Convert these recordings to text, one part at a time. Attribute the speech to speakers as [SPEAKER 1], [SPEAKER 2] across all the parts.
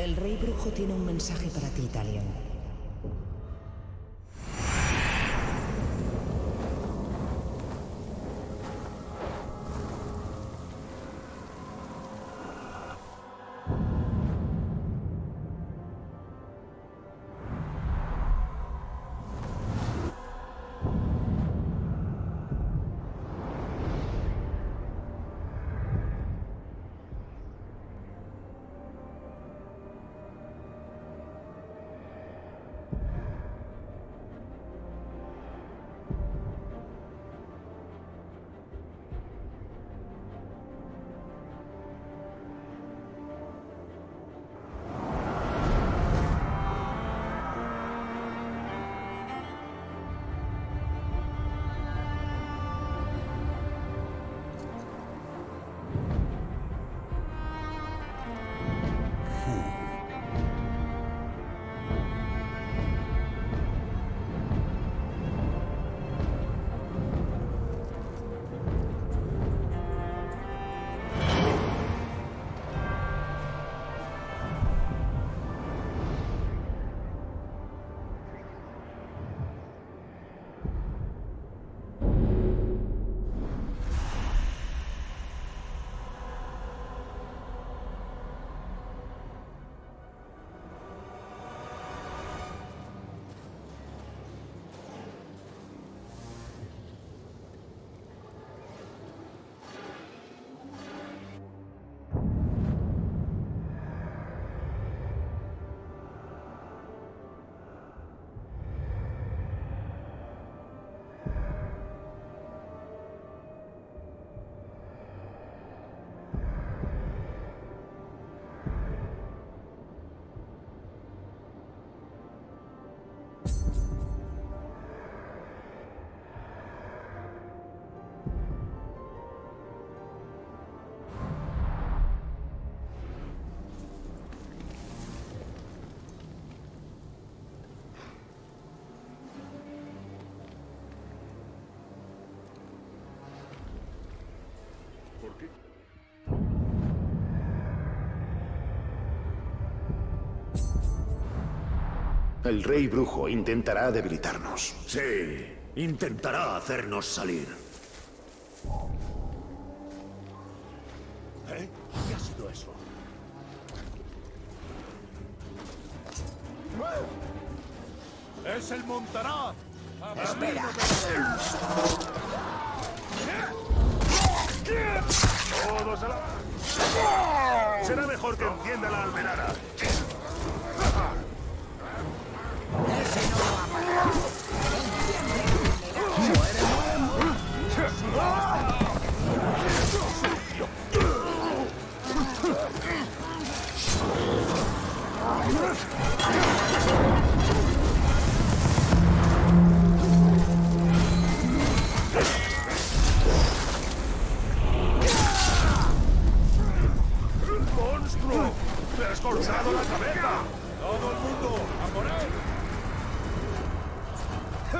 [SPEAKER 1] El rey brujo tiene un mensaje para ti, Talion.
[SPEAKER 2] El rey brujo intentará debilitarnos.
[SPEAKER 3] Sí, intentará hacernos salir. ¿Eh? ¿Qué ha sido eso?
[SPEAKER 4] ¡Es el Montaraz!
[SPEAKER 2] ¡Espera!
[SPEAKER 3] ¡Todos a la... Será mejor que encienda la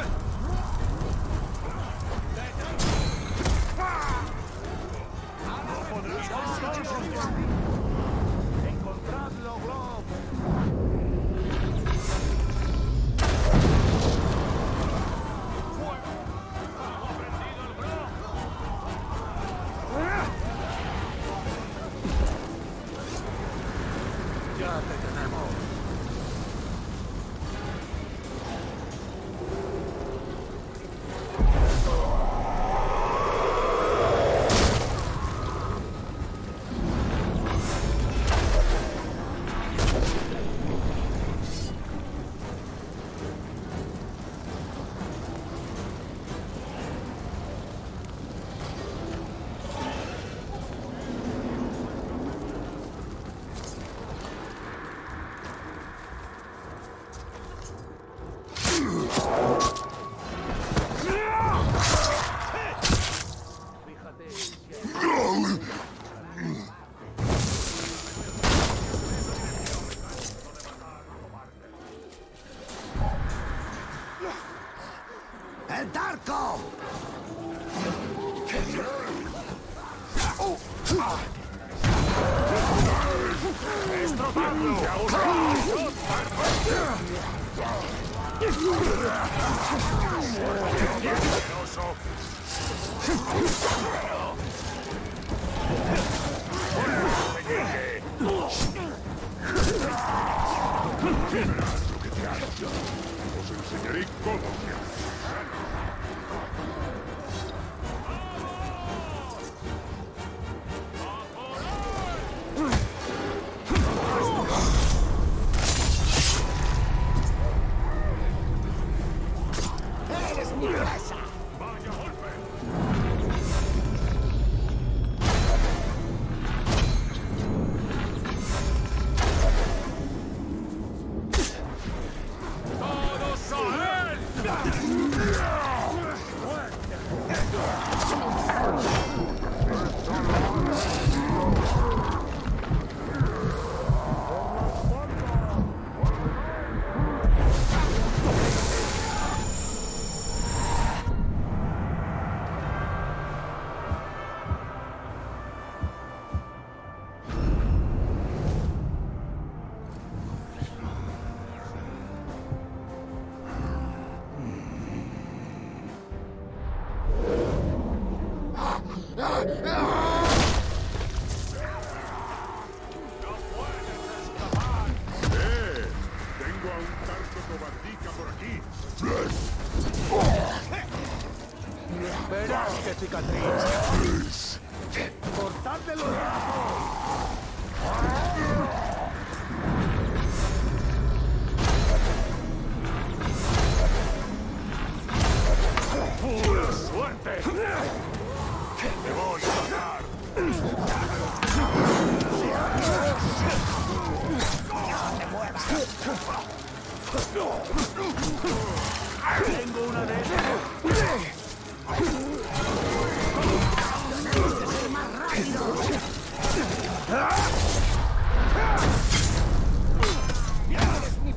[SPEAKER 3] ¡No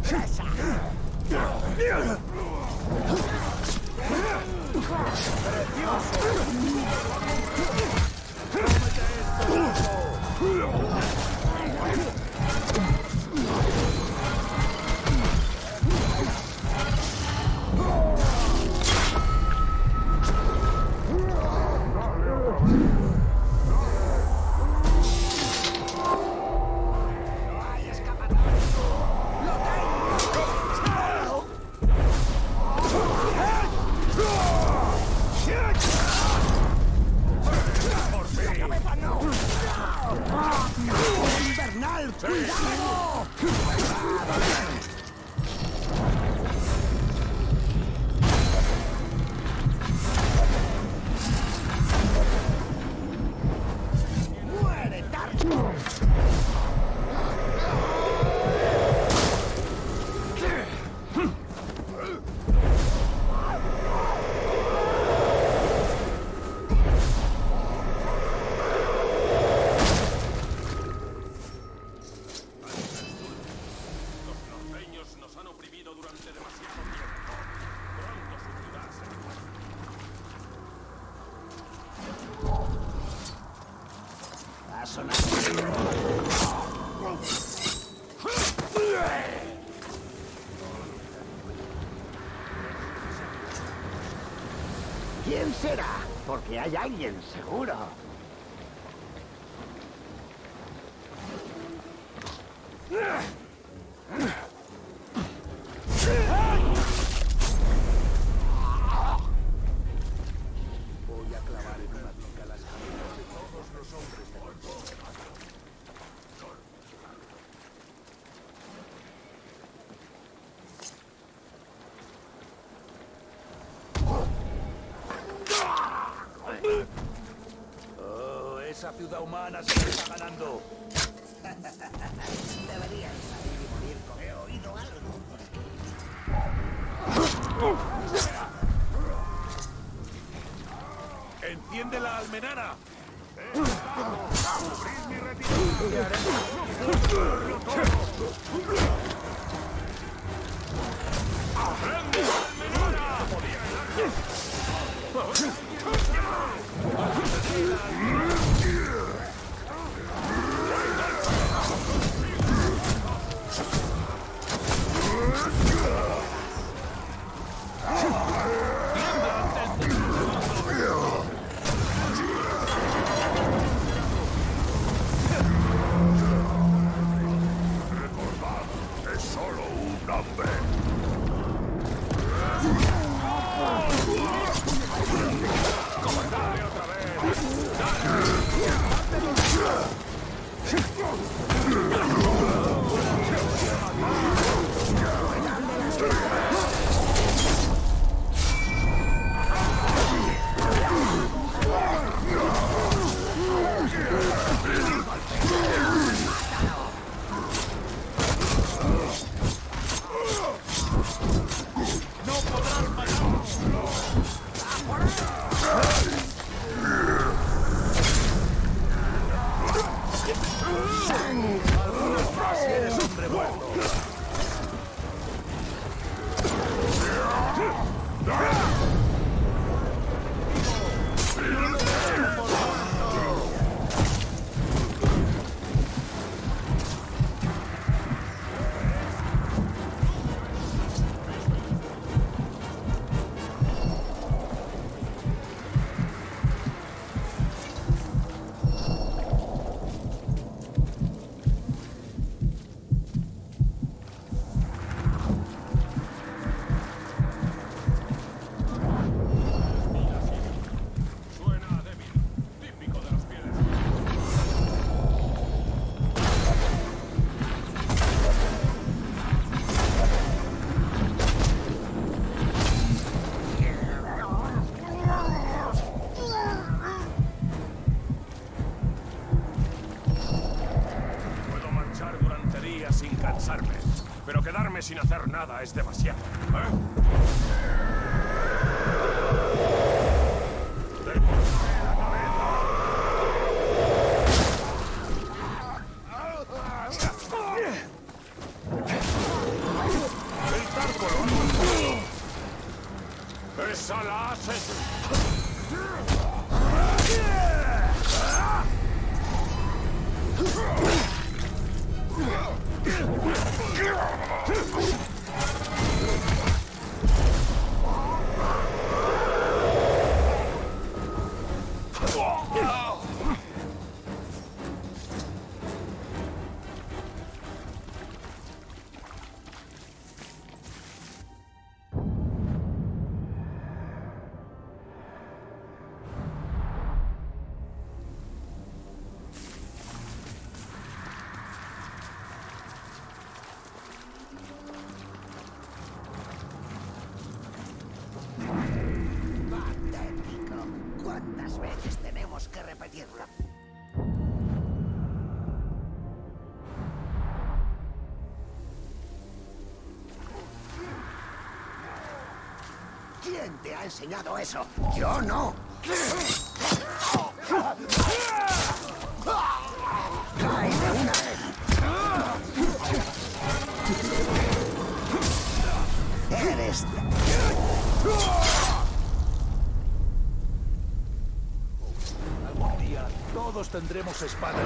[SPEAKER 5] Pressa! Porque hay alguien, seguro.
[SPEAKER 4] Voy a clavar en una pica las cabezas de todos los hombres de Gondor. Oh, esa ciudad humana
[SPEAKER 3] sin hacer nada es demasiado. ¿eh?
[SPEAKER 5] Enseñado eso? Yo no. ¡Cae de una vez! Eres
[SPEAKER 4] Algún día todos tendremos espadas.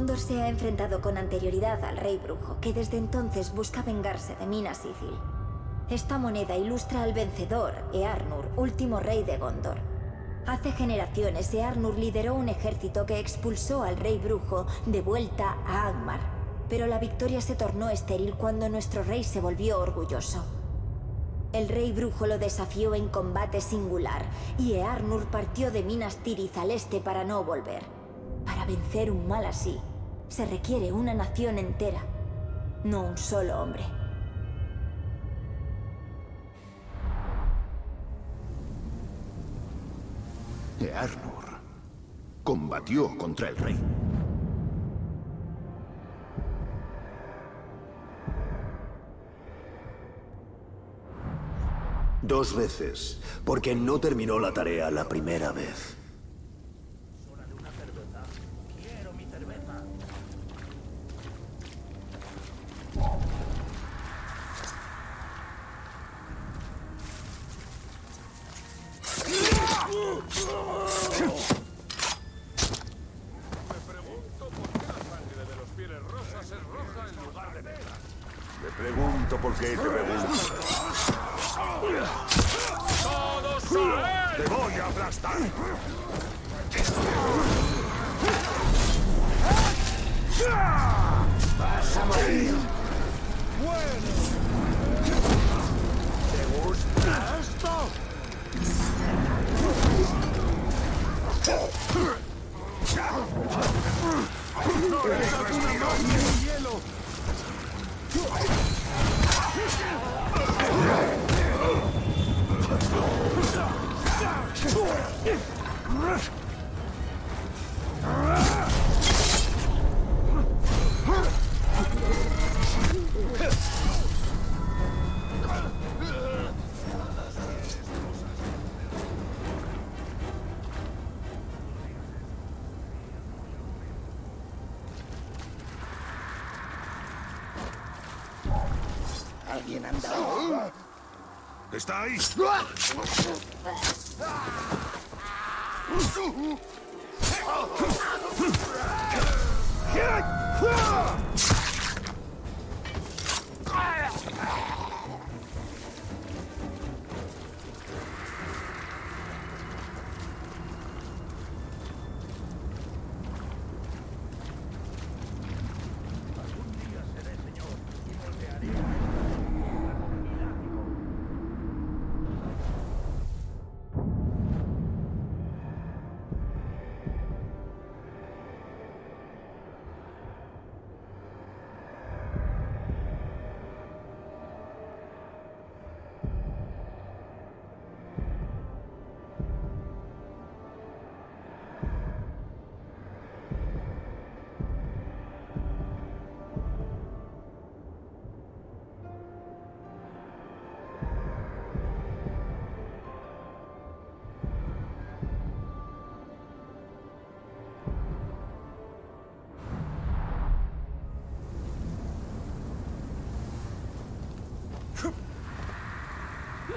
[SPEAKER 6] Gondor se ha enfrentado con anterioridad al rey brujo, que desde entonces busca vengarse de Minas Ithil. Esta moneda ilustra al vencedor, Earnur, último rey de Gondor. Hace generaciones, Earnur lideró un ejército que expulsó al rey brujo de vuelta a Angmar. Pero la victoria se tornó estéril cuando nuestro rey se volvió orgulloso. El rey brujo lo desafió en combate singular, y Earnur partió de Minas Tirith al este para no volver. Para vencer un mal así, Se requiere una nación entera, no un solo hombre.
[SPEAKER 2] Earnur combatió contra el rey.
[SPEAKER 3] Dos veces, porque no terminó la tarea la primera vez.
[SPEAKER 5] stay?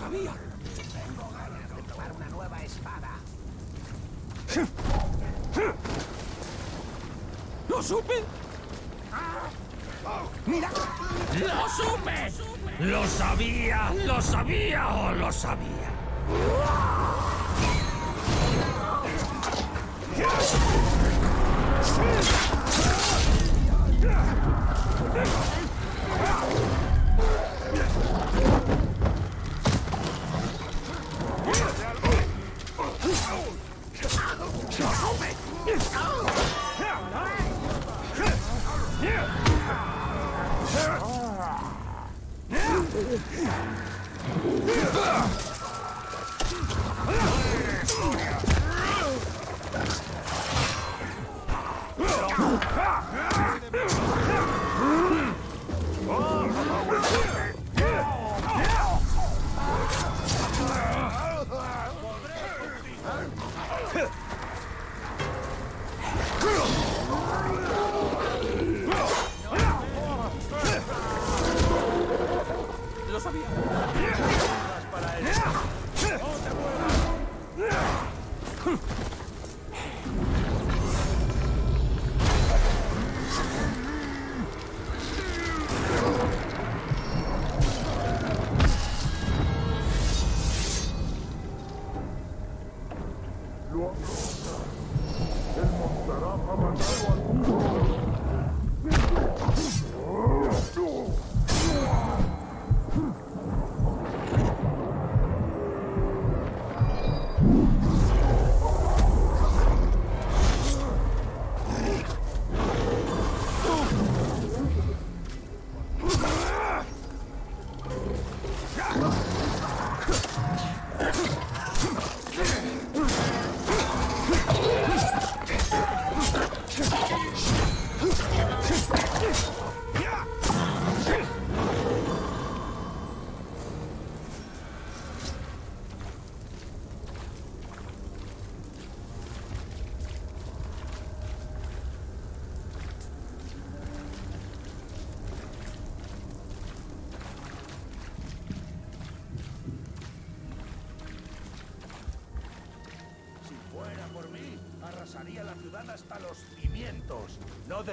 [SPEAKER 3] ¡Lo sabía!
[SPEAKER 5] de probar una nueva espada.
[SPEAKER 3] ¡Lo supe!
[SPEAKER 7] ¡Lo supe! ¡Lo sabía! ¡Lo sabía lo sabía!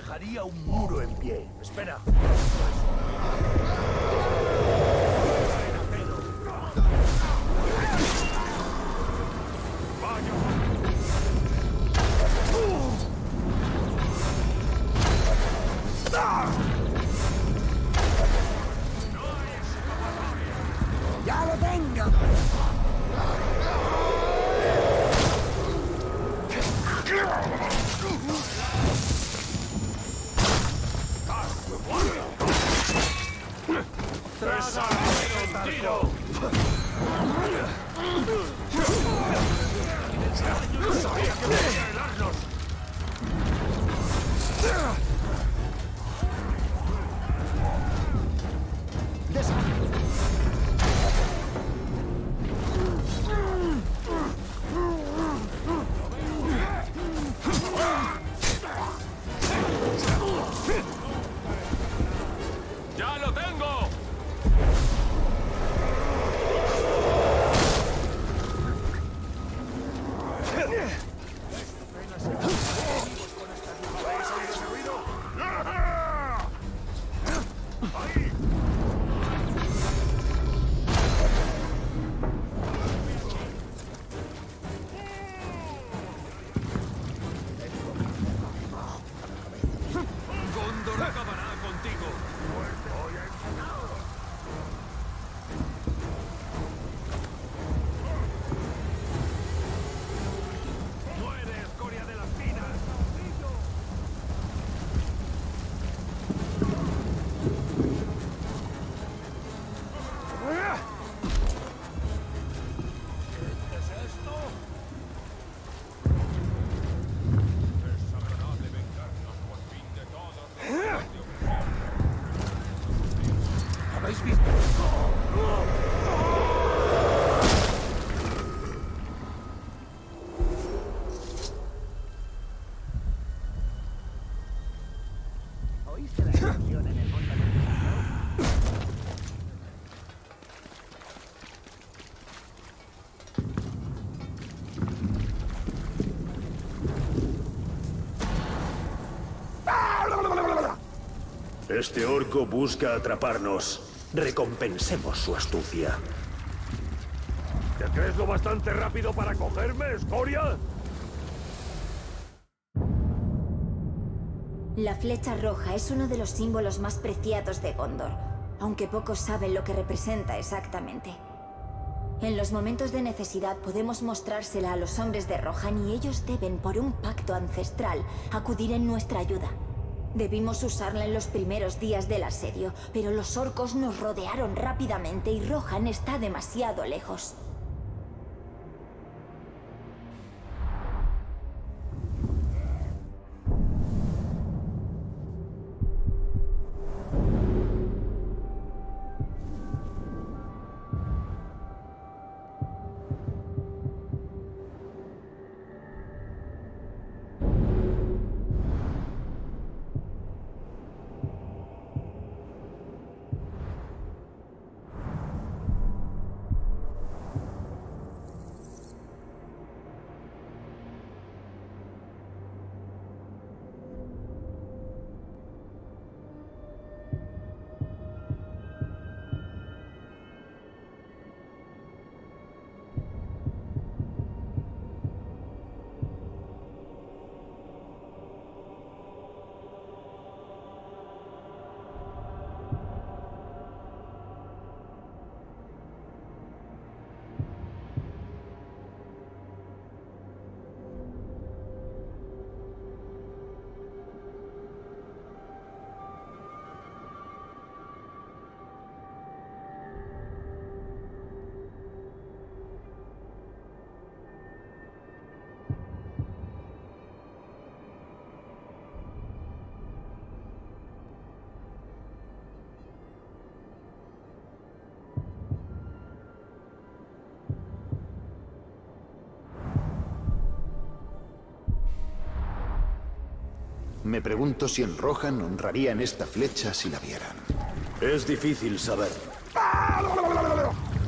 [SPEAKER 4] Dejaría un muro en pie. Espera.
[SPEAKER 2] Este orco busca atraparnos. Recompensemos su astucia.
[SPEAKER 3] ¿Te crees lo bastante rápido para cogerme, escoria?
[SPEAKER 6] La flecha roja es uno de los símbolos más preciados de Gondor, aunque pocos saben lo que representa exactamente. En los momentos de necesidad podemos mostrársela a los hombres de Rohan y ellos deben, por un pacto ancestral, acudir en nuestra ayuda. Debimos usarla en los primeros días del asedio, pero los orcos nos rodearon rápidamente y Rohan está demasiado lejos.
[SPEAKER 8] Pregunto si en Rohan honrarían esta flecha si la vieran.
[SPEAKER 3] Es difícil saber.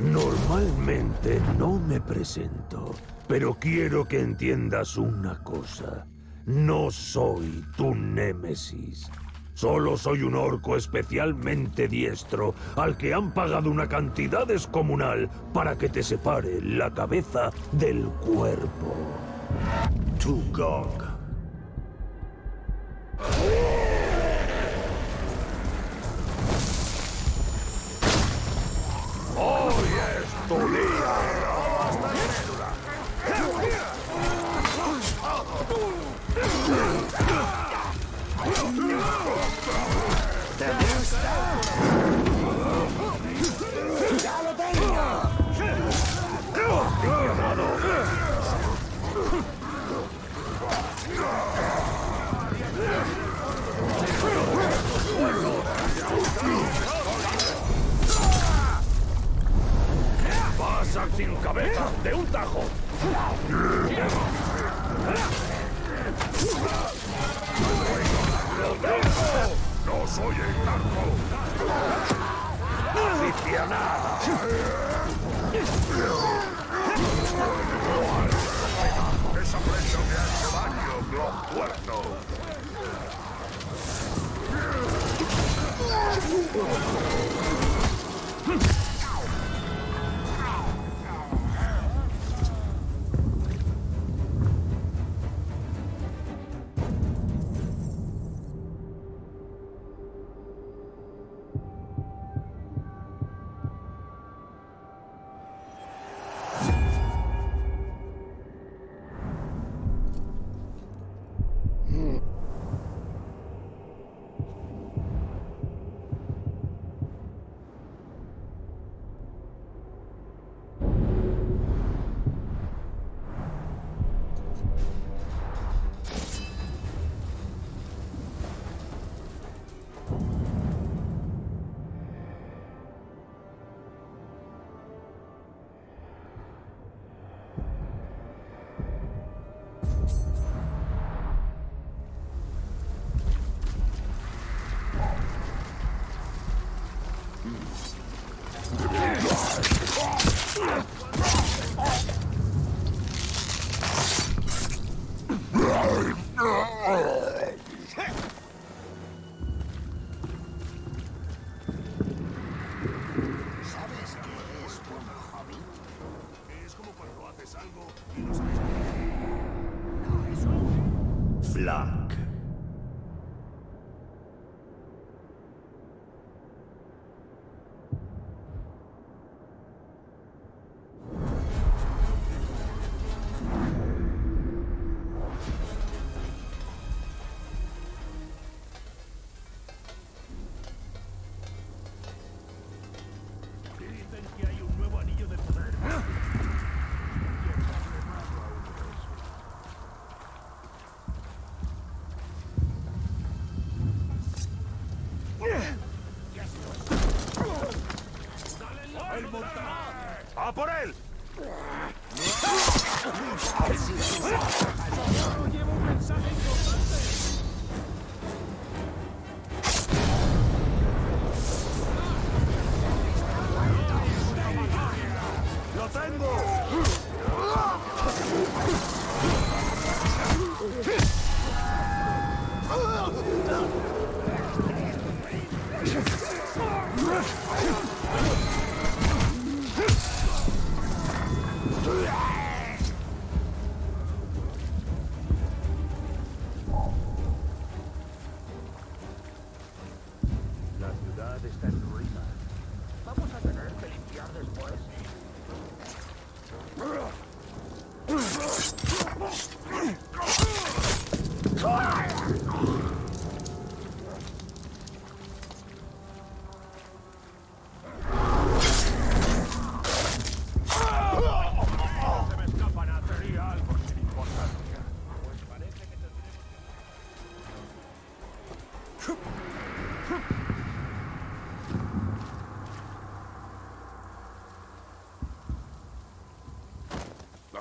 [SPEAKER 2] Normalmente no me presento, pero quiero que entiendas una cosa. No soy tu némesis. Solo soy un orco especialmente diestro al que han pagado una cantidad descomunal para que te separe la cabeza del cuerpo.
[SPEAKER 3] Tugog.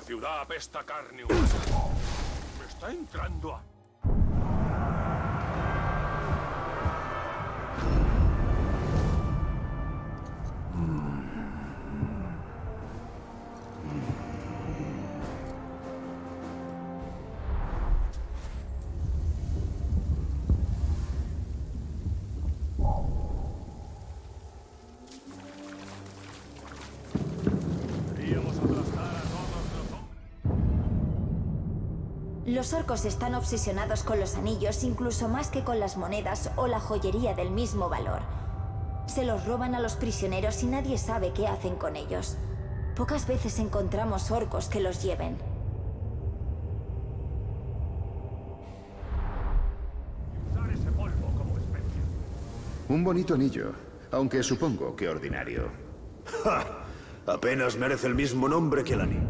[SPEAKER 9] Ciudad
[SPEAKER 3] apesta carne. Me está entrando Los
[SPEAKER 6] orcos están obsesionados con los anillos incluso más que con las monedas o la joyería del mismo valor. Se los roban a los prisioneros y nadie sabe qué hacen con ellos. Pocas veces encontramos orcos que los lleven.
[SPEAKER 3] Usar ese polvo como.
[SPEAKER 8] Un bonito anillo, aunque supongo que ordinario.
[SPEAKER 4] ¡Ja! Apenas merece el mismo nombre que el anillo.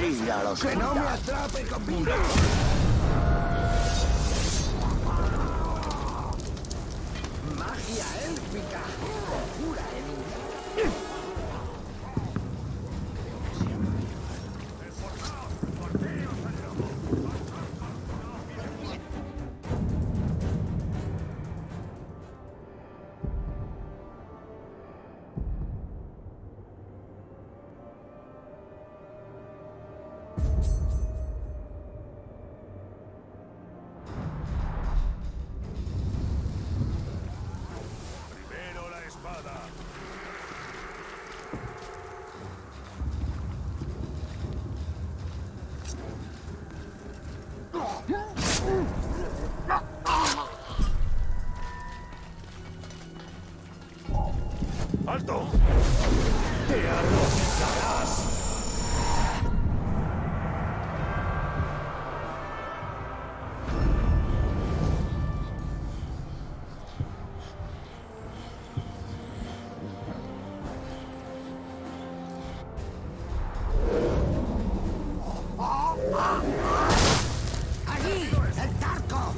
[SPEAKER 4] ¡Que
[SPEAKER 3] no
[SPEAKER 5] me atrape con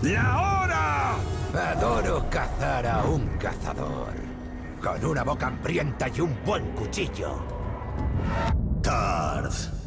[SPEAKER 10] ¡La
[SPEAKER 8] hora! Adoro cazar a un cazador. Con una boca hambrienta y un buen cuchillo.
[SPEAKER 3] Tarth.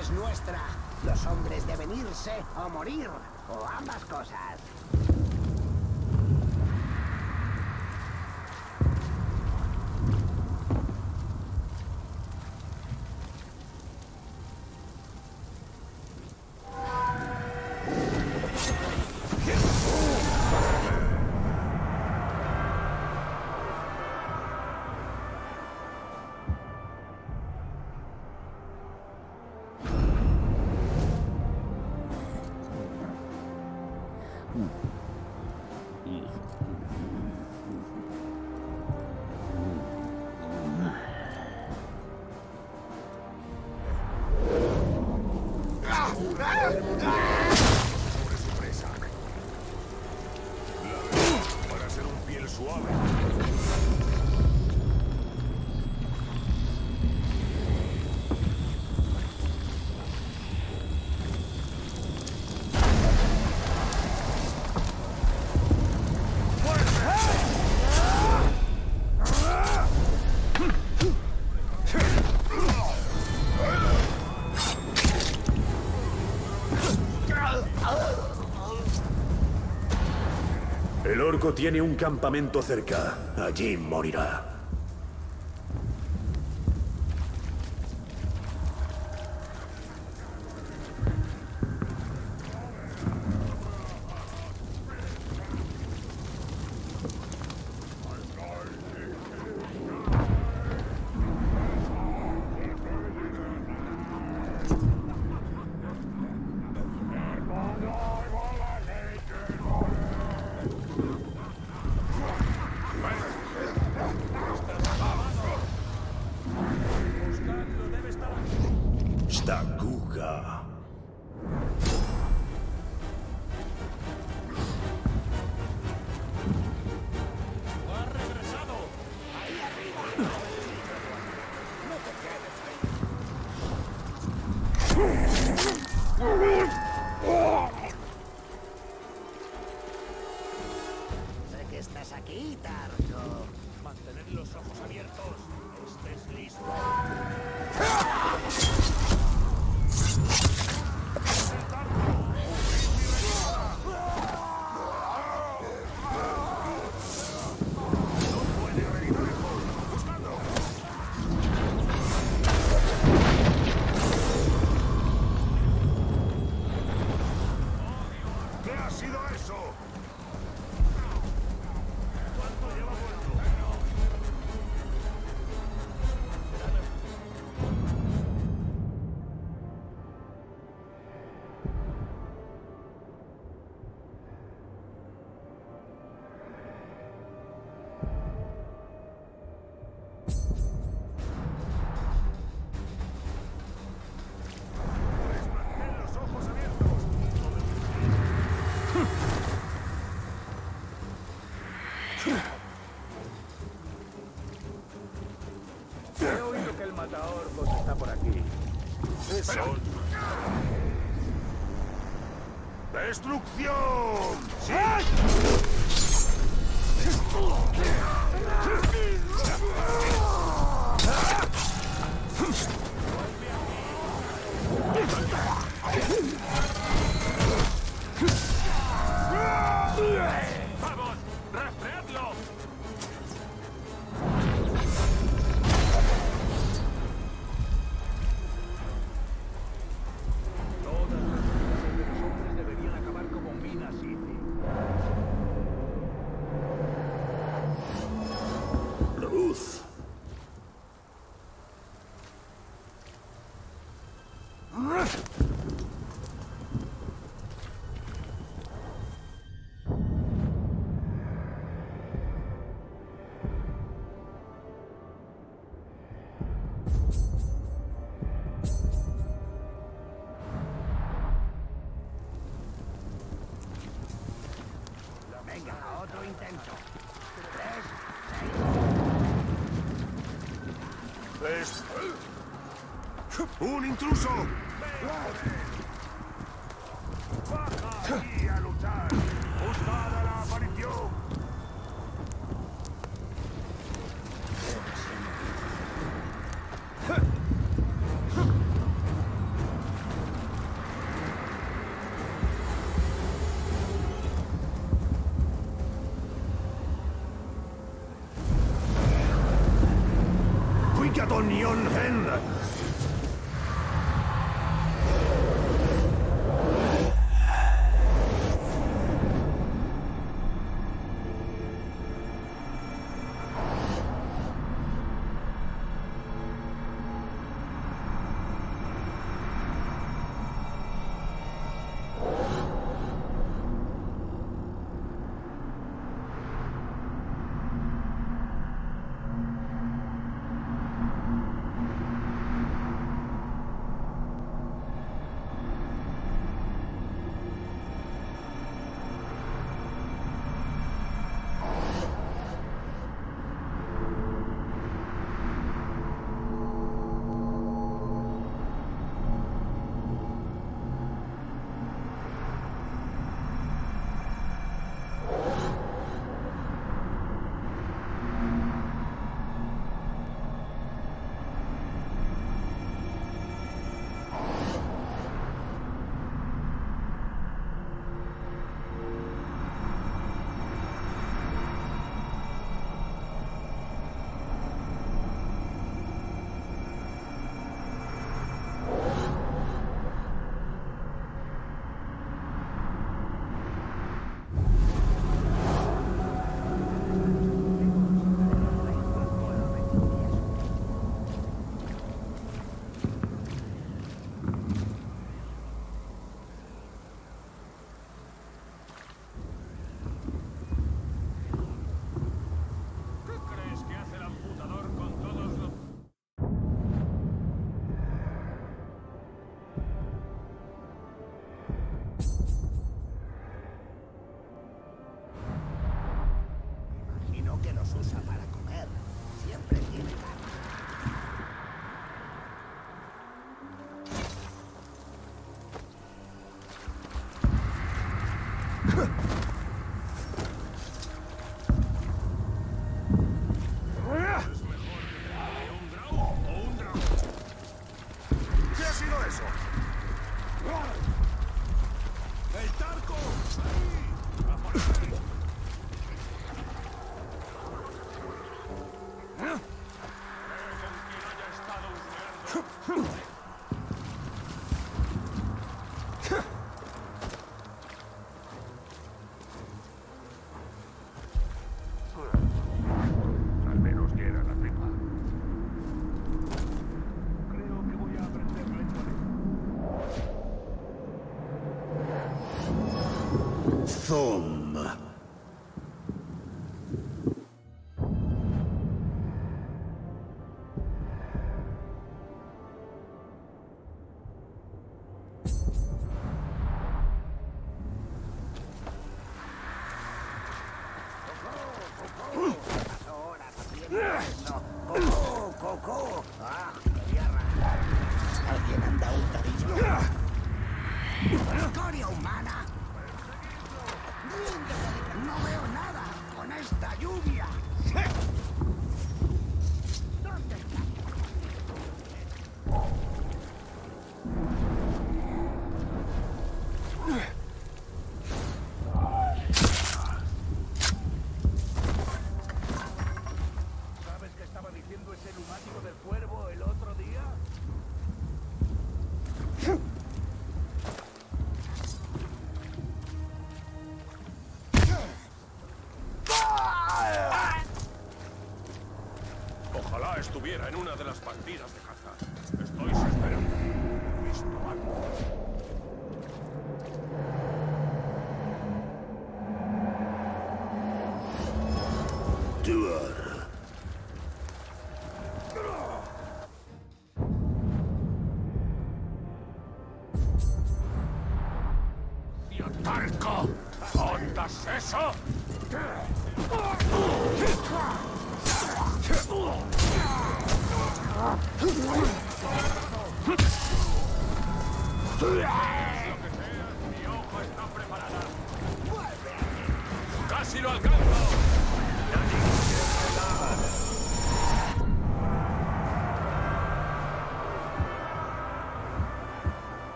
[SPEAKER 5] es nuestra. Los hombres deben irse o morir, o ambas cosas.
[SPEAKER 3] Tiene un campamento cerca. Allí morirá.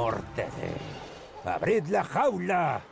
[SPEAKER 8] Morderé. ¡Abrid la jaula!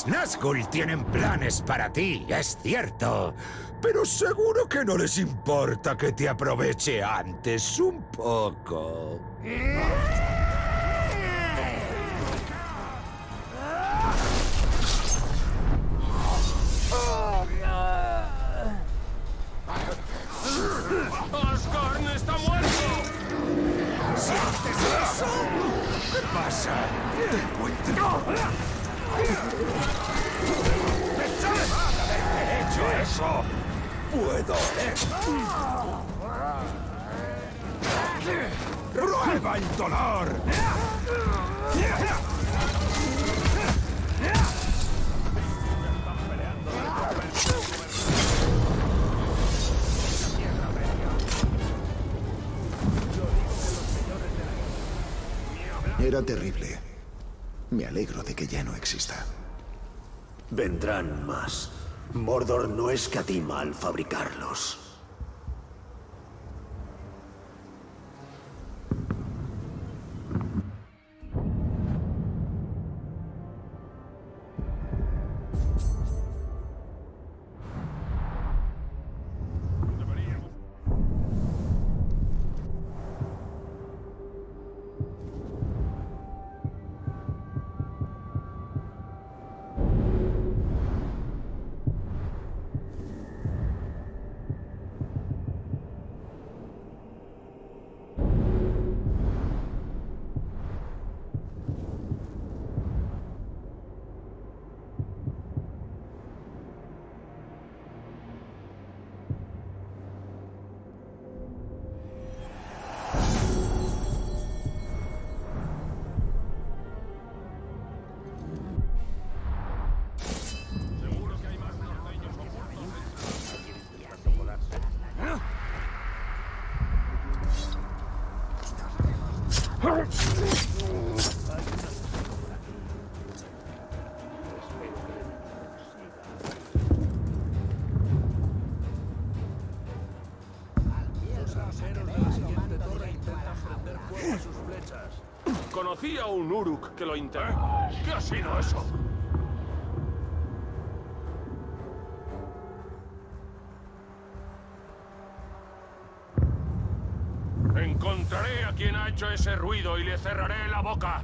[SPEAKER 8] Los Nazgûl tienen planes para ti, es cierto. Pero seguro que no les importa que te aproveche antes un poco.
[SPEAKER 4] ¿Eh? más. Mordor no escatima al fabricar
[SPEAKER 7] Conocí a un Uruk que lo intentó. ¿Eh? ¿Qué ha sido eso? Encontraré a quien ha hecho ese ruido y le cerraré la boca.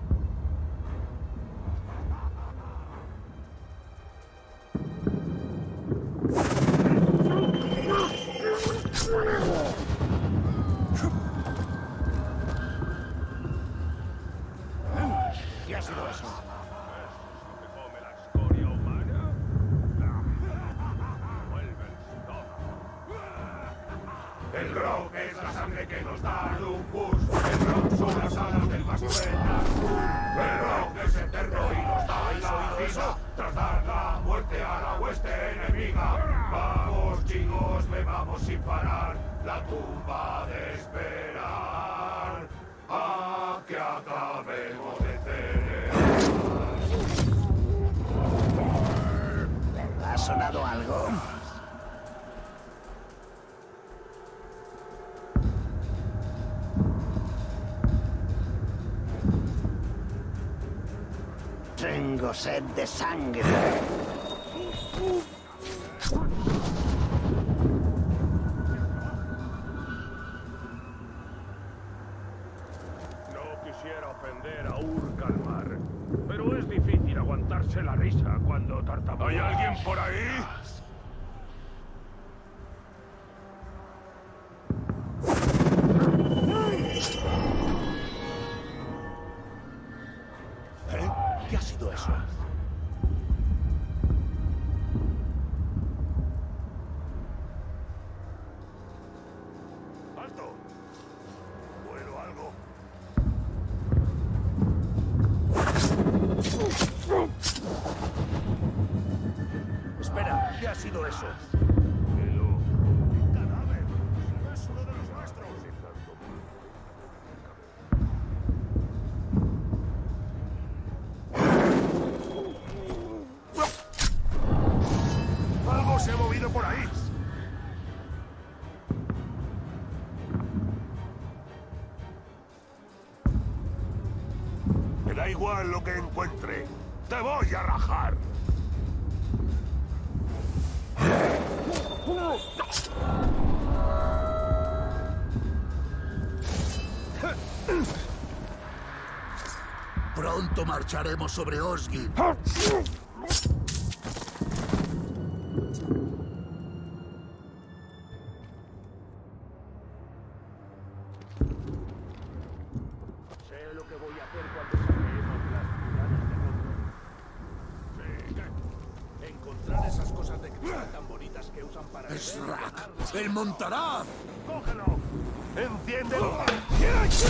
[SPEAKER 5] sed de sangre.
[SPEAKER 3] Igual lo que encuentre. ¡Te voy a rajar!
[SPEAKER 11] Pronto marcharemos sobre Osgin.
[SPEAKER 4] Sé lo que voy a hacer cuando saquemos las ciudades de Gondor. Sí. Encontrar esas cosas de cristal tan bonitas que usan para...
[SPEAKER 11] ¡Es Rak! ¡El Montaraz!
[SPEAKER 3] ¡Cógelo! ¡Enciéndelo! ¿Habéis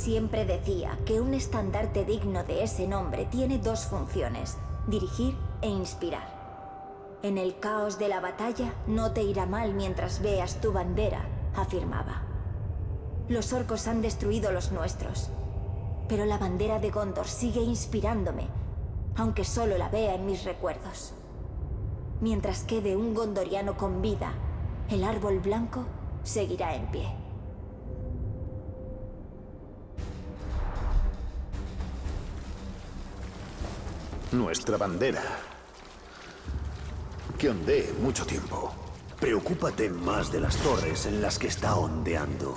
[SPEAKER 6] siempre decía que un estandarte digno de ese nombre tiene dos funciones, dirigir e inspirar. En el caos de la batalla no te irá mal mientras veas tu bandera, afirmaba. Los orcos han destruido los nuestros, pero la bandera de Gondor sigue inspirándome, aunque solo la vea en mis recuerdos. Mientras quede un gondoriano con vida, el árbol blanco seguirá en pie.
[SPEAKER 2] Nuestra bandera. Que ondee mucho tiempo. Preocúpate más de las torres en las que está ondeando.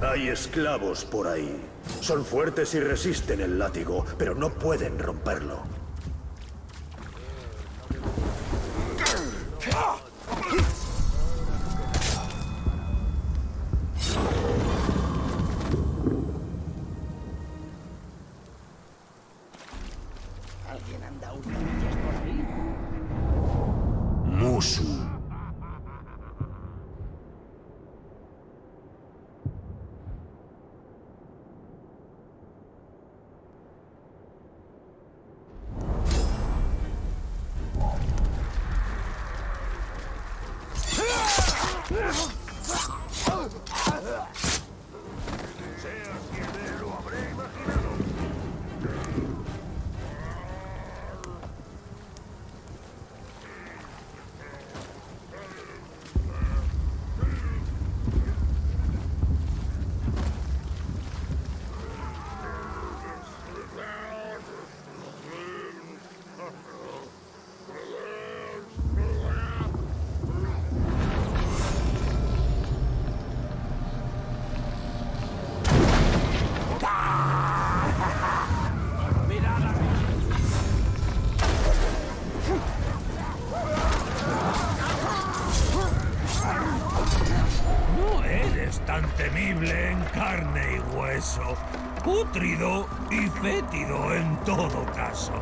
[SPEAKER 2] Hay esclavos por ahí. Son fuertes y resisten el látigo, pero no pueden romperlo.
[SPEAKER 12] Eres tan temible en carne y hueso. Pútrido y fétido en todo caso.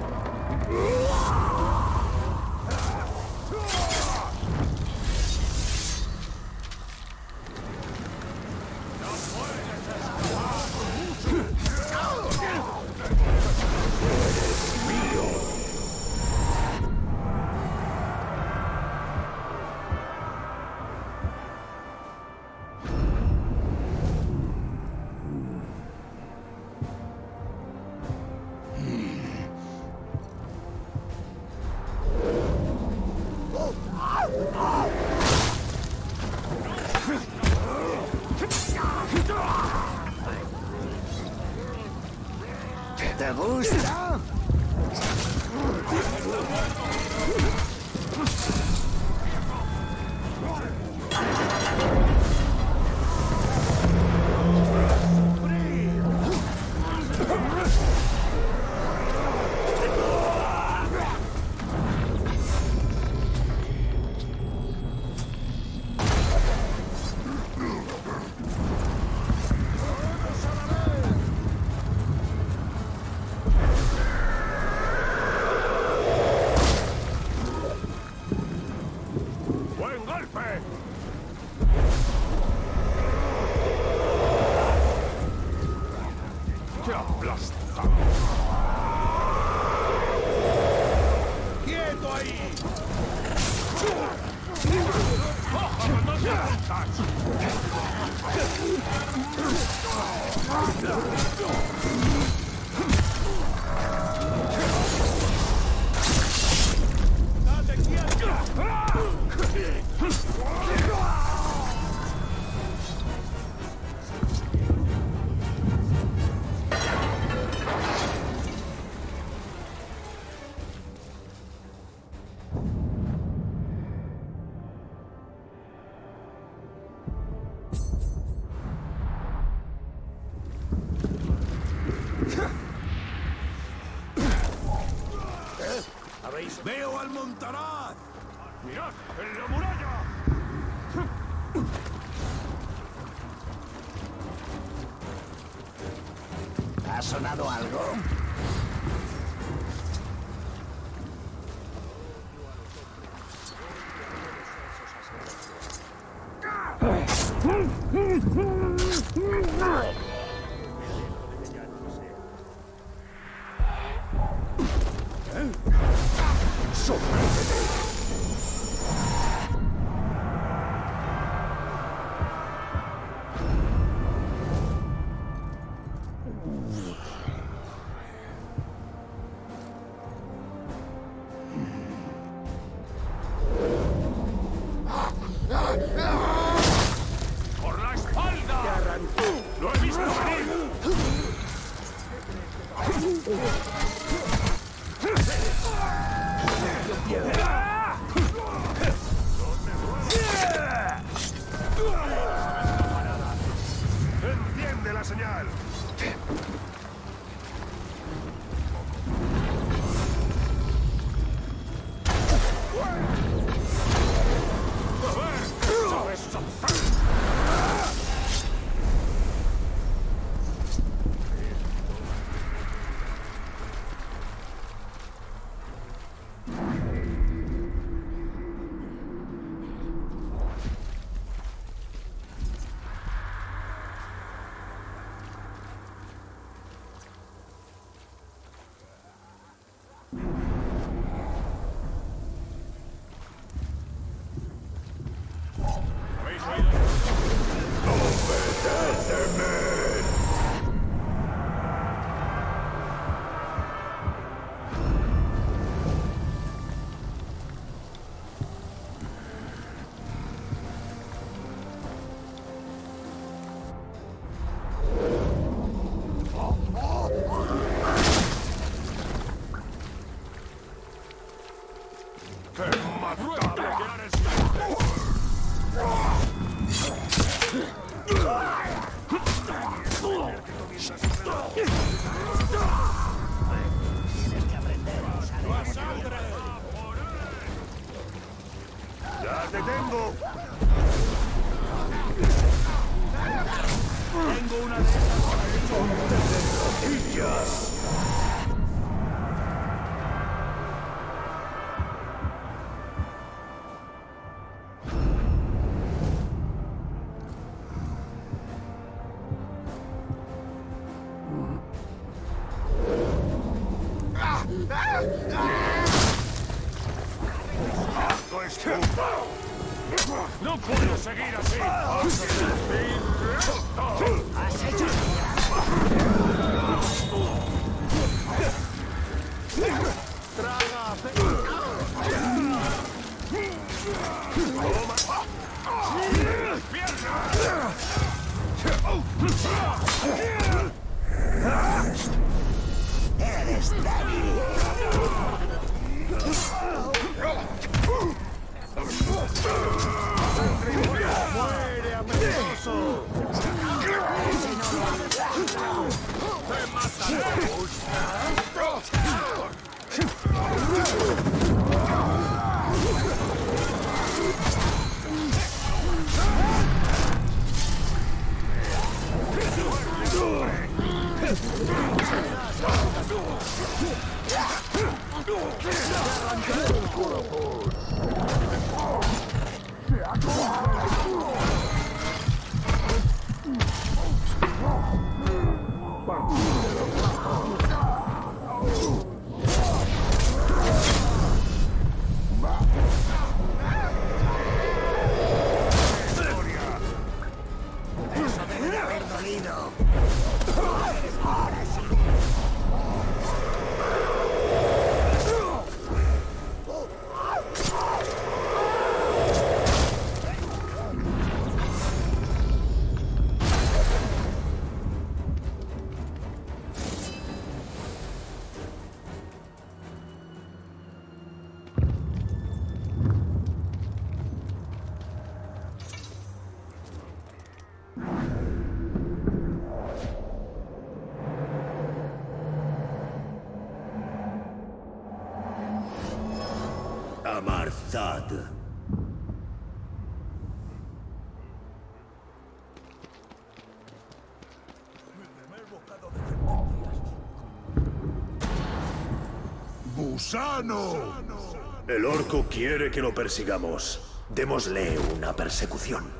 [SPEAKER 4] Amarzad.
[SPEAKER 11] ¡Gusano!
[SPEAKER 2] El orco quiere que lo persigamos. Démosle una persecución.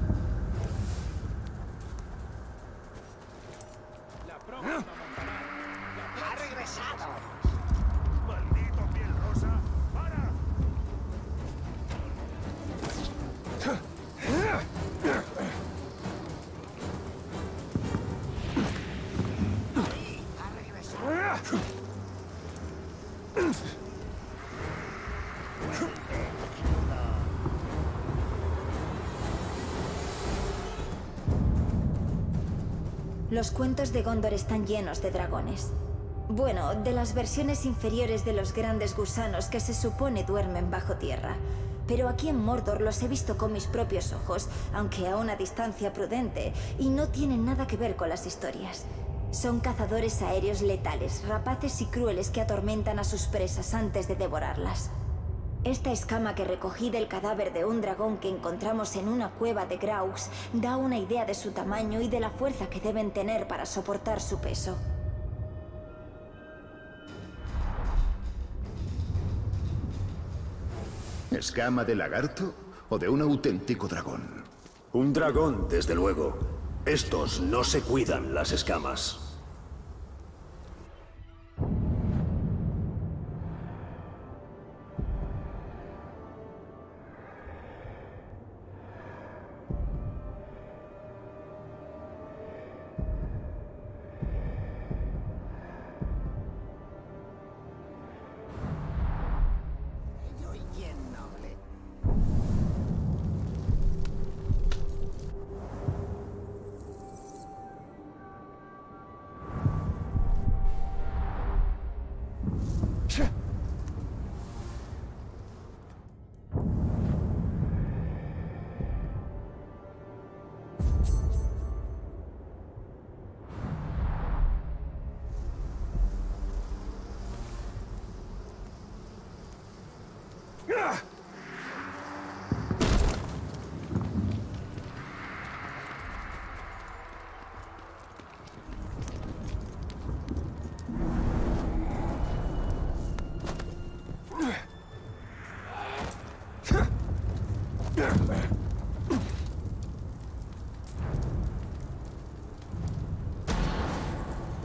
[SPEAKER 6] Los cuentos de Gondor están llenos de dragones. Bueno, de las versiones inferiores de los grandes gusanos que se supone duermen bajo tierra. Pero aquí en Mordor los he visto con mis propios ojos, aunque a una distancia prudente, y no tienen nada que ver con las historias. Son cazadores aéreos letales, rapaces y crueles que atormentan a sus presas antes de devorarlas. Esta escama que recogí del cadáver de un dragón que encontramos en una cueva de Graux da una idea de su tamaño y de la fuerza que deben tener para soportar su peso.
[SPEAKER 13] ¿Escama de lagarto o de un auténtico dragón?
[SPEAKER 2] Un dragón, desde luego. Estos no se cuidan las escamas.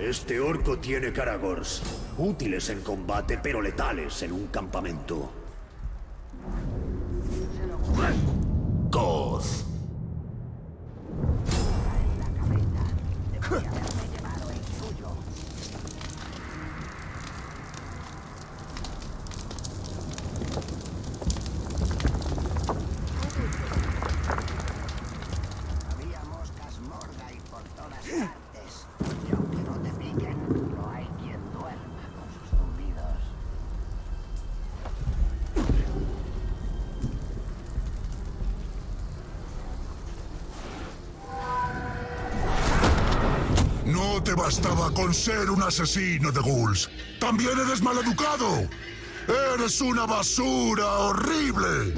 [SPEAKER 5] Este orco tiene caragors, útiles en combate pero letales en un campamento.
[SPEAKER 14] Con
[SPEAKER 11] ser un asesino de ghouls. También eres maleducado. Eres una basura horrible.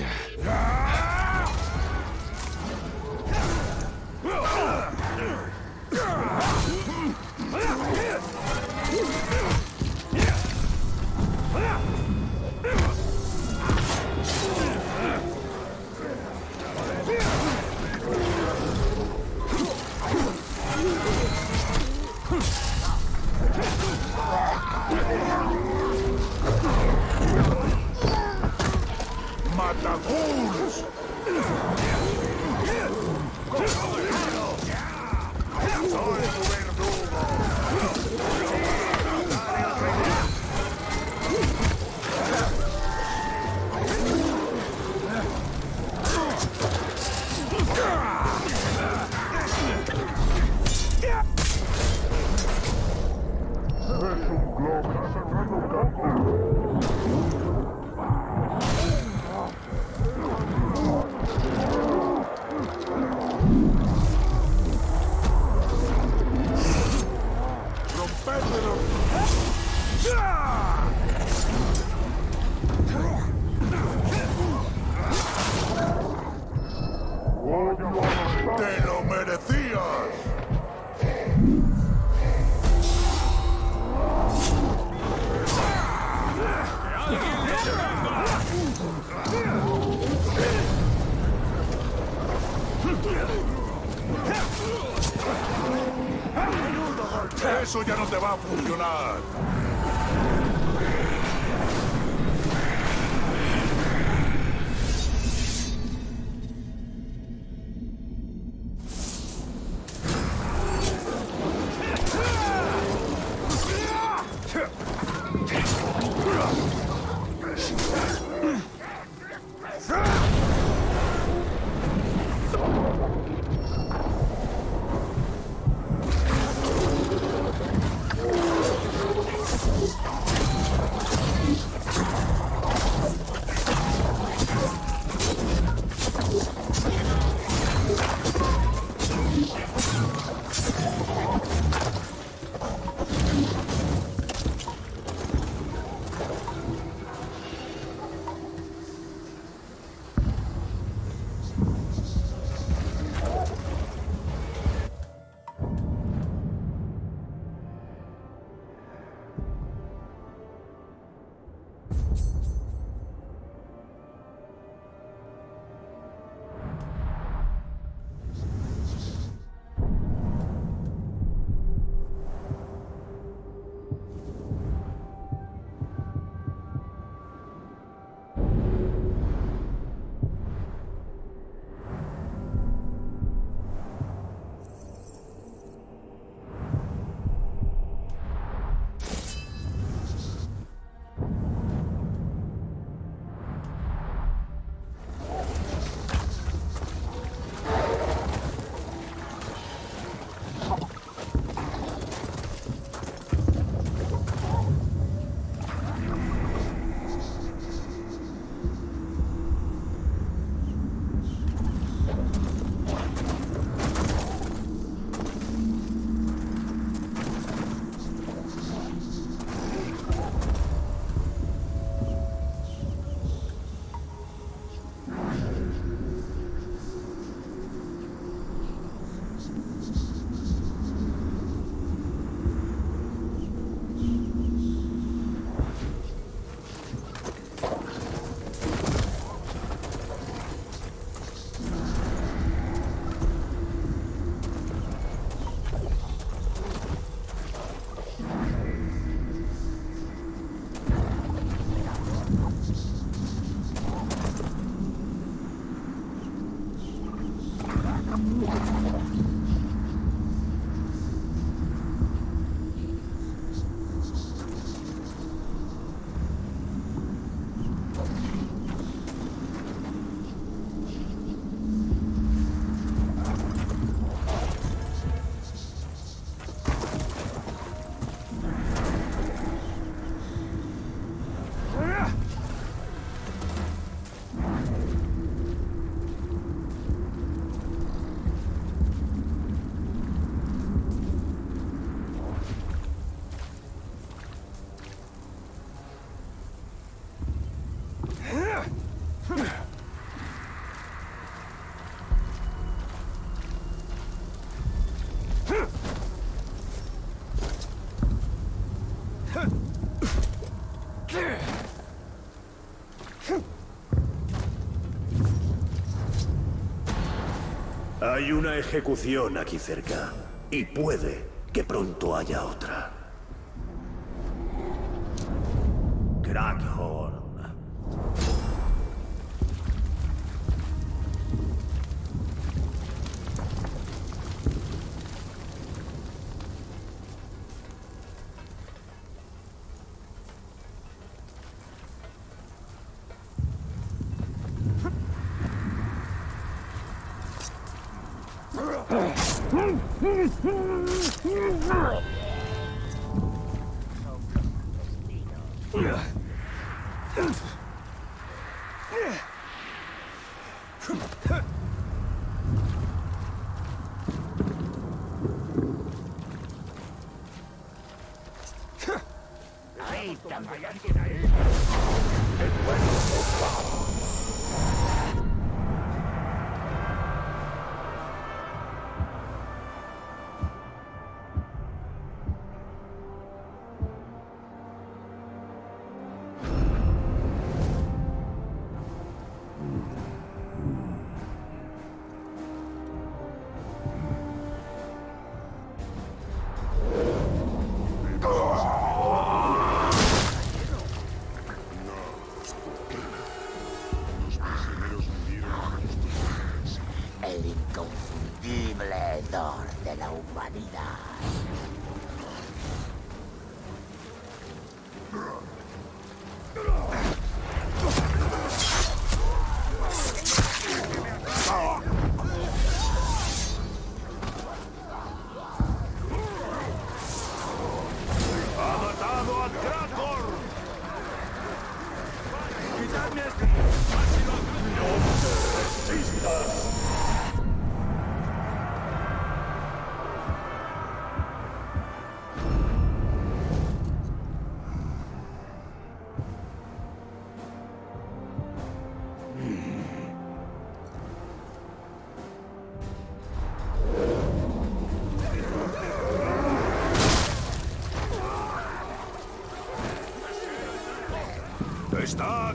[SPEAKER 5] Hay una ejecución aquí cerca. Y puede que pronto haya otra.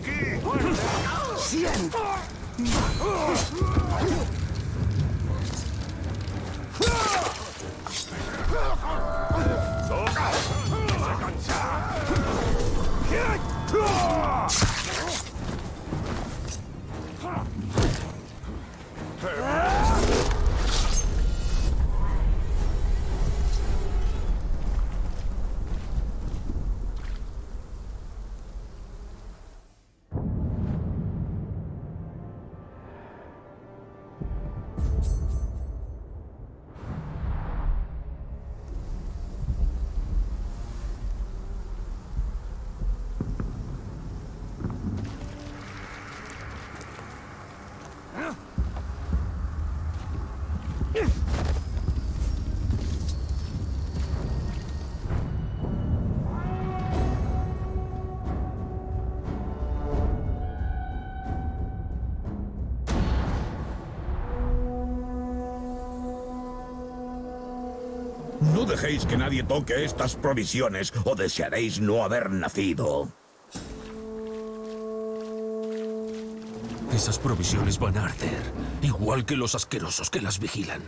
[SPEAKER 3] ¡Está
[SPEAKER 8] que nadie toque estas provisiones o desearéis no haber nacido.
[SPEAKER 2] Esas provisiones van a arder, igual que los asquerosos que las vigilan.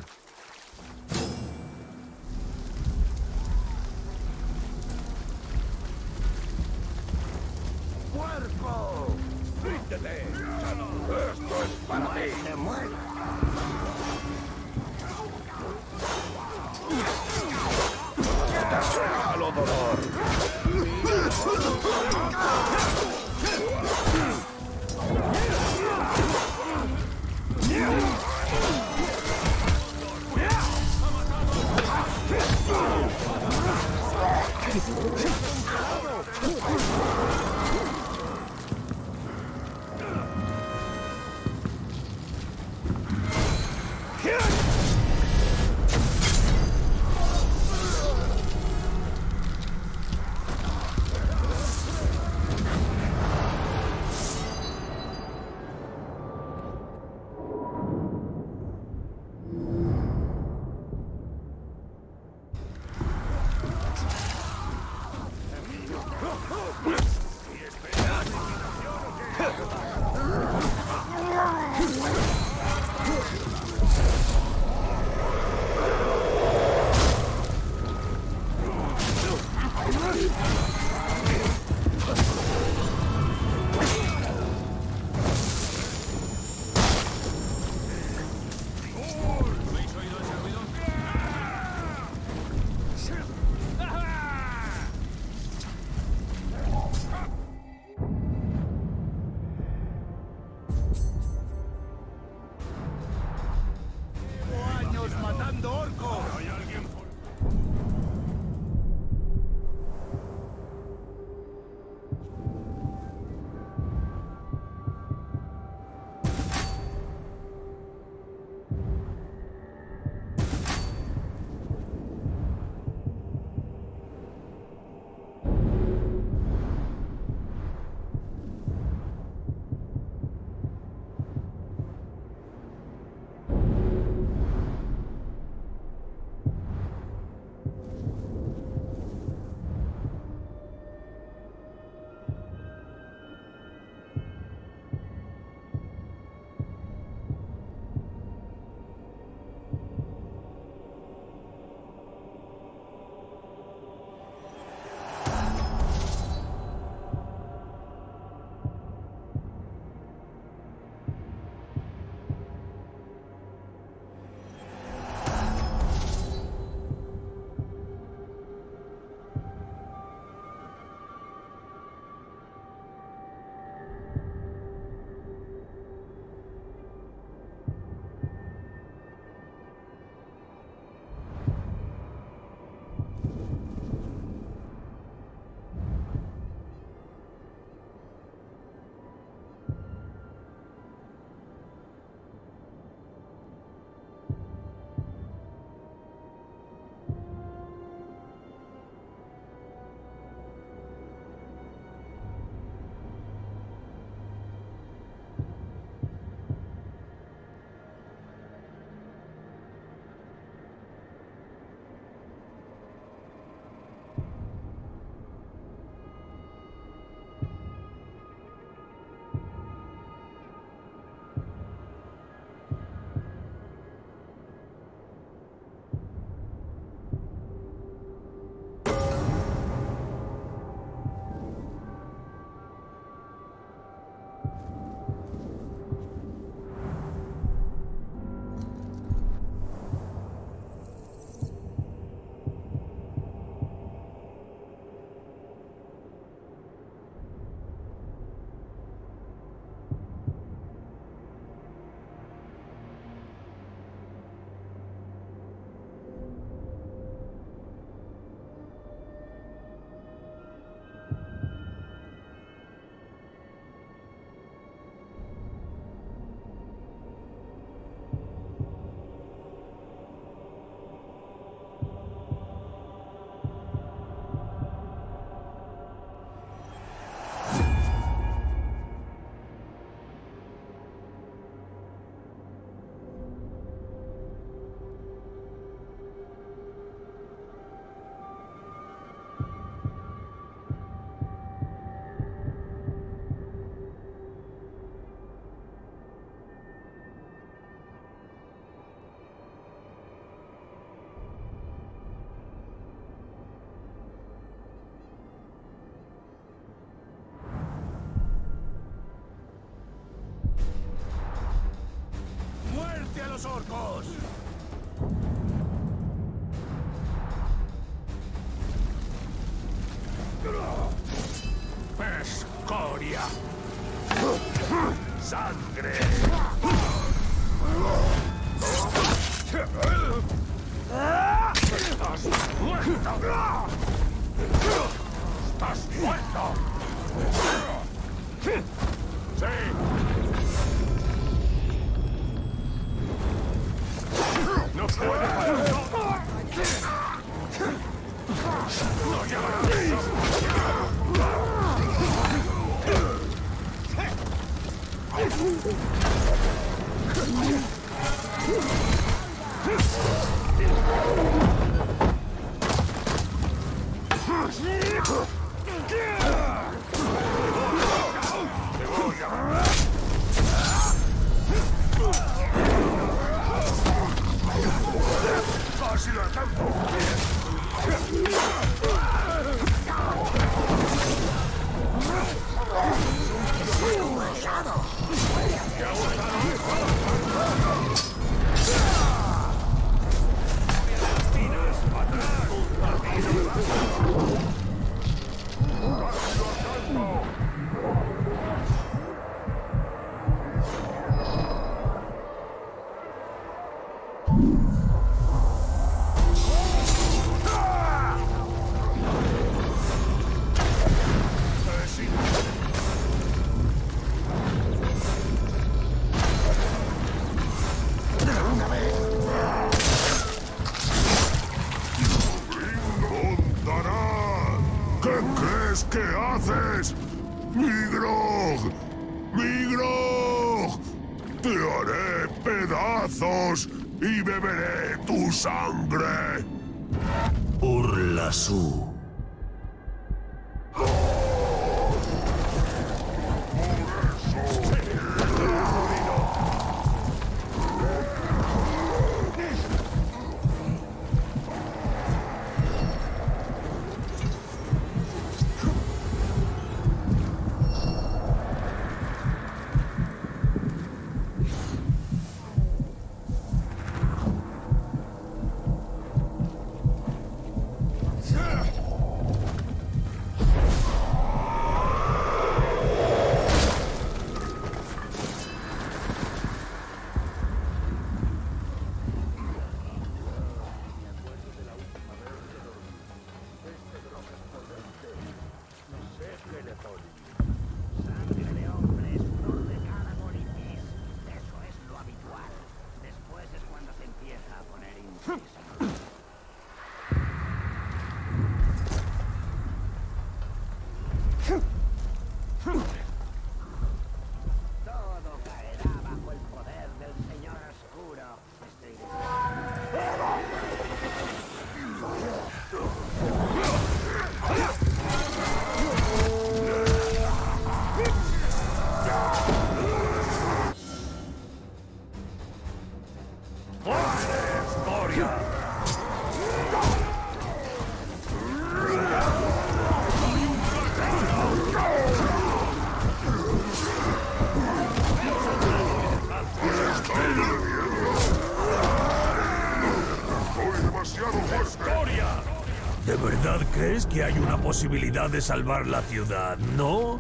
[SPEAKER 2] posibilidad de salvar la ciudad, ¿no?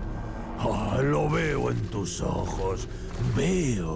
[SPEAKER 2] Ah, lo veo en tus ojos. Veo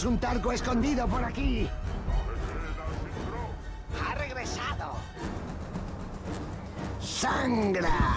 [SPEAKER 3] Tenemos un tarco escondido por aquí. Ha regresado. ¡Sangra!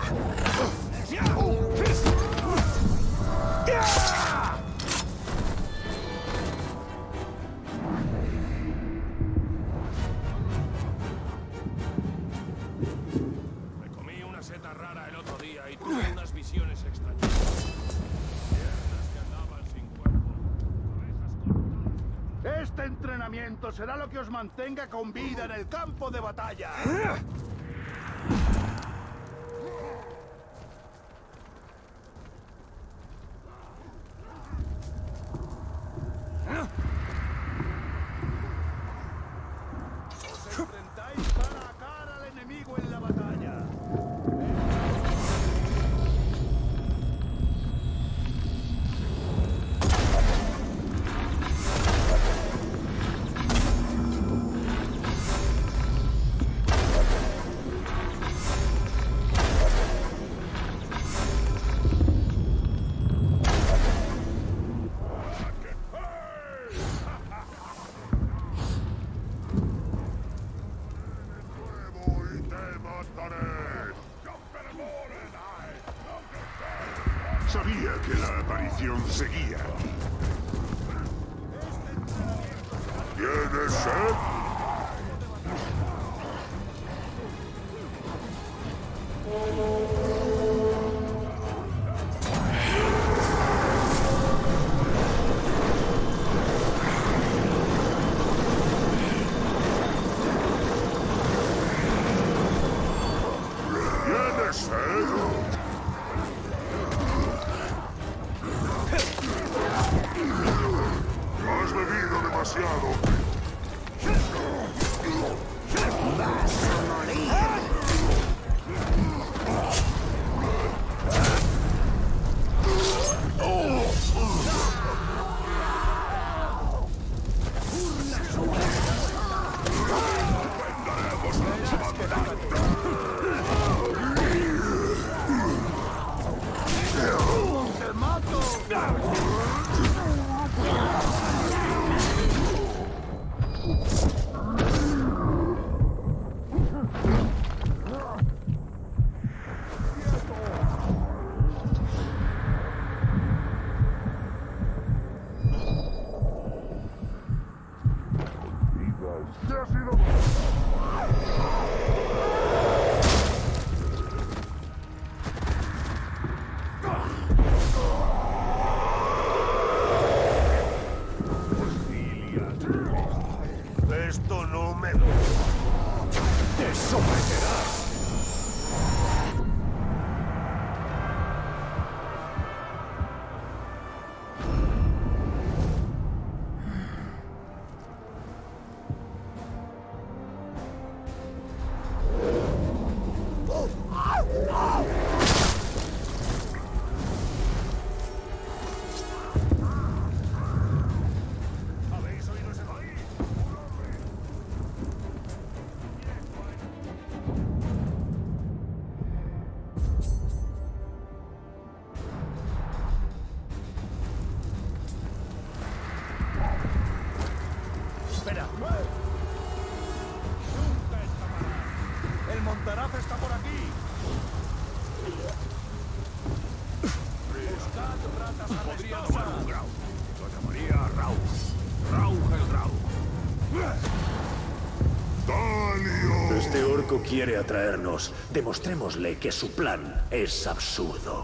[SPEAKER 2] quiere atraernos, demostrémosle que su plan es absurdo.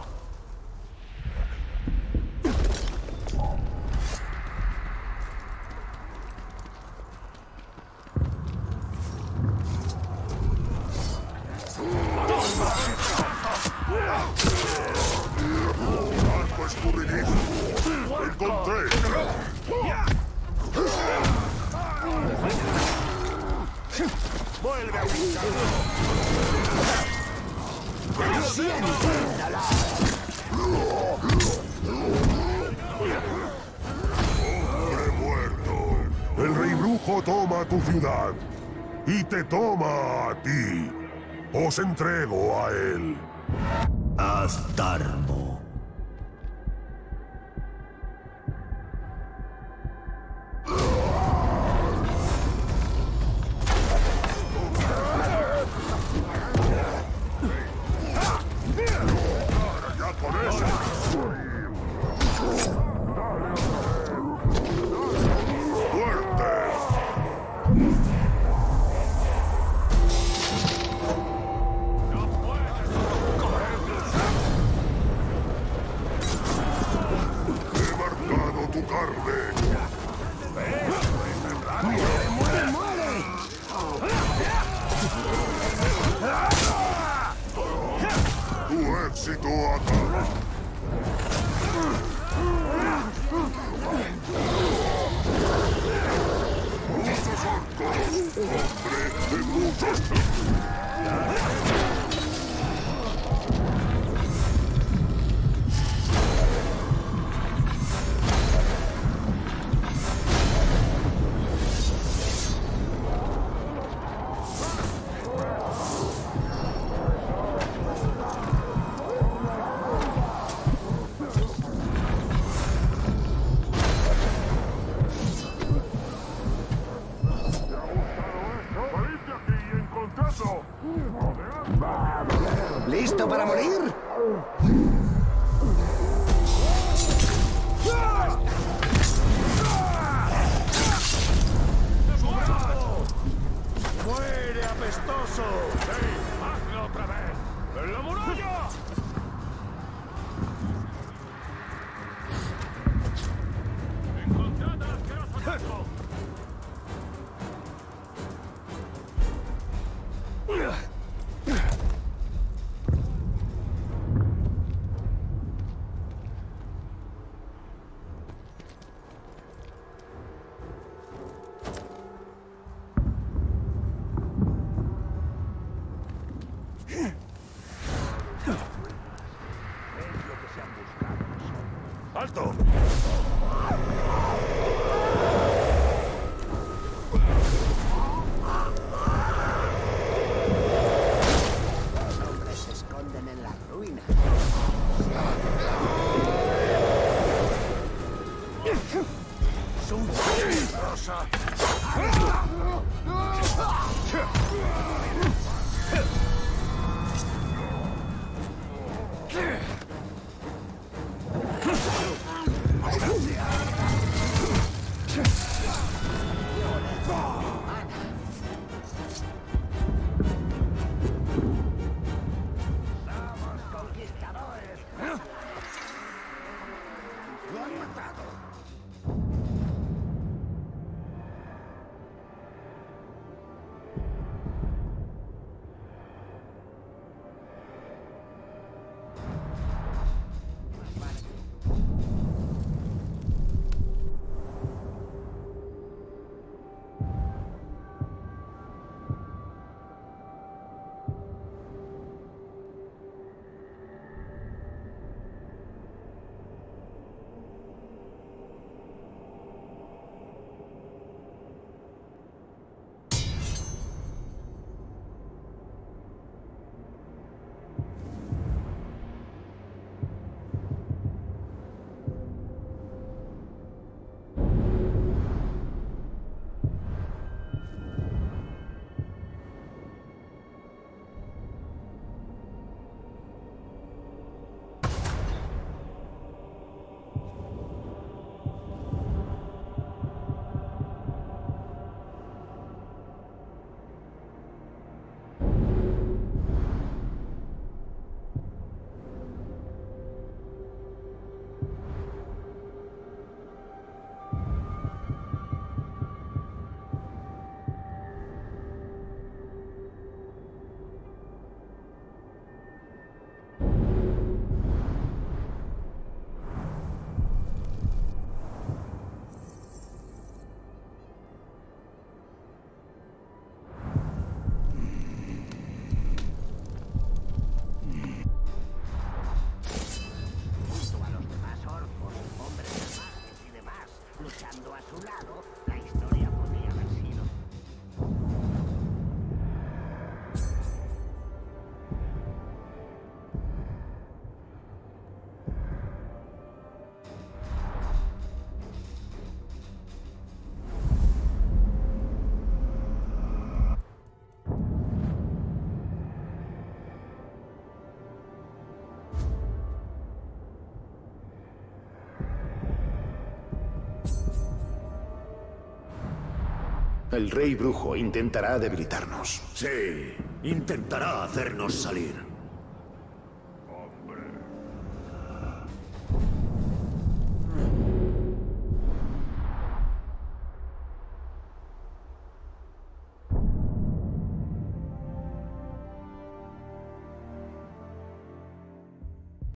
[SPEAKER 15] te toma a ti, os entrego a él.
[SPEAKER 5] Hasta
[SPEAKER 4] El rey brujo intentará debilitarnos.
[SPEAKER 2] Sí, intentará hacernos salir.